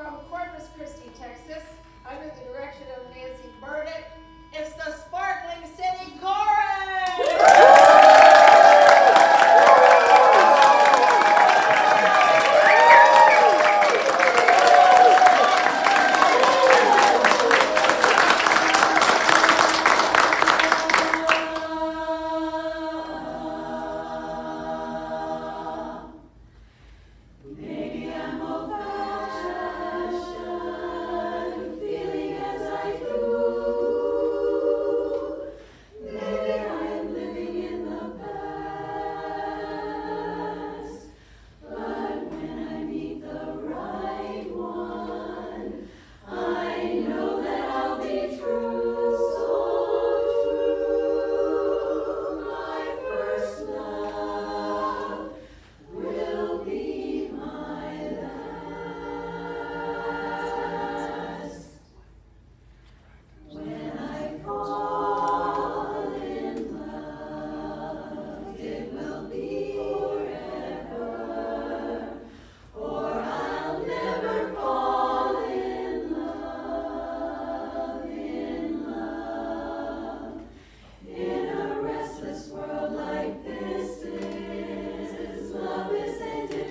from Corpus Christi, Texas, under the direction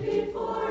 before.